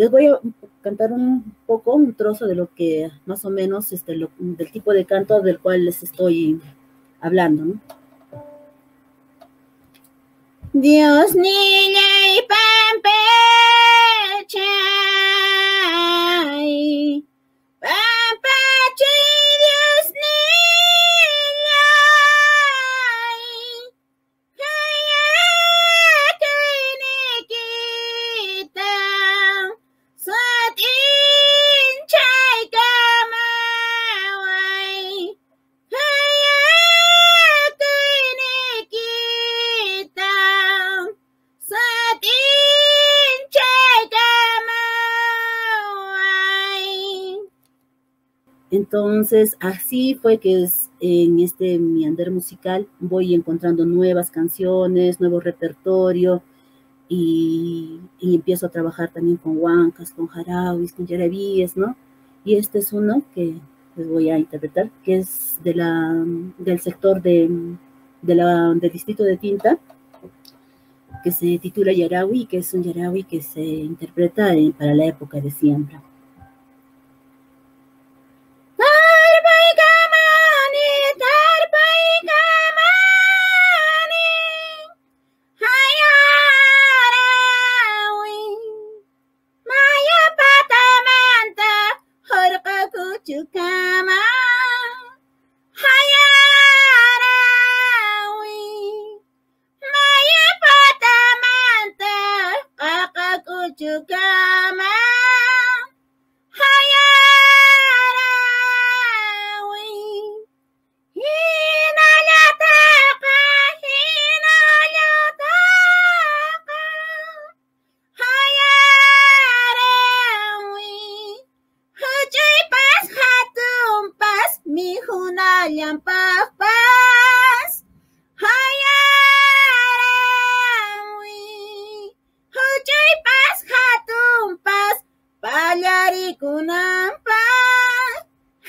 les voy a cantar un poco, un trozo de lo que más o menos, este, del tipo de canto del cual les estoy hablando, ¿no? Dios niña Entonces, así fue que es, en este mi andar musical voy encontrando nuevas canciones, nuevo repertorio y, empiezo a trabajar también con huancas, con jarabis, con yarabíes, ¿no? Y este es uno que les voy a interpretar, que es de la, del sector de, la, del distrito de Tinta, que se titula Yarawi, que es un Yarawi que se interpreta en, para la época de siembra. Juga ca ma hayarawi maya pata manta kakakku juga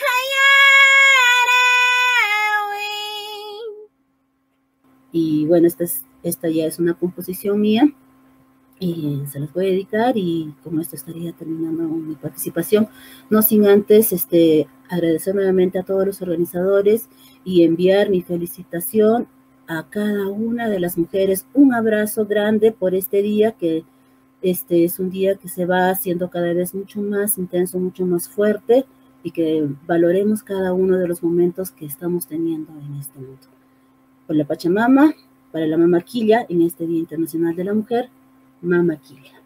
Hayarawi Y bueno, esta, es, esta ya es una composición mía y se las voy a dedicar y con esto estaría terminando mi participación, no sin antes este, agradecer nuevamente a todos los organizadores y enviar mi felicitación a cada una de las mujeres, un abrazo grande por este día que este es un día que se va haciendo cada vez mucho más intenso, mucho más fuerte y que valoremos cada uno de los momentos que estamos teniendo en este mundo. Por la Pachamama, para la Mamaquilla en este Día Internacional de la Mujer, Mamaquilla. Atu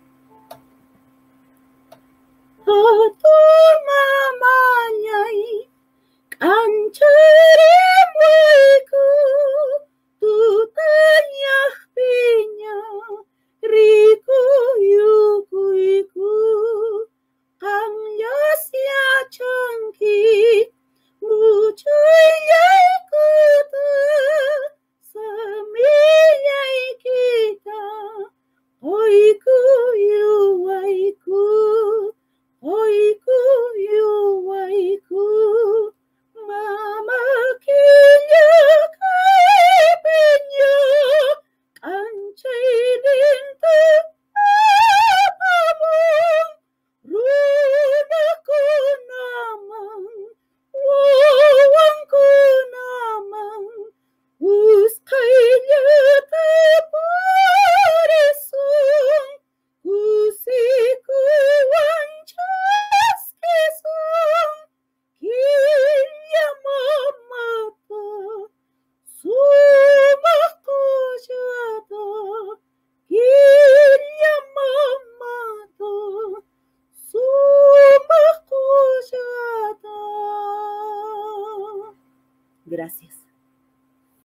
Gracias.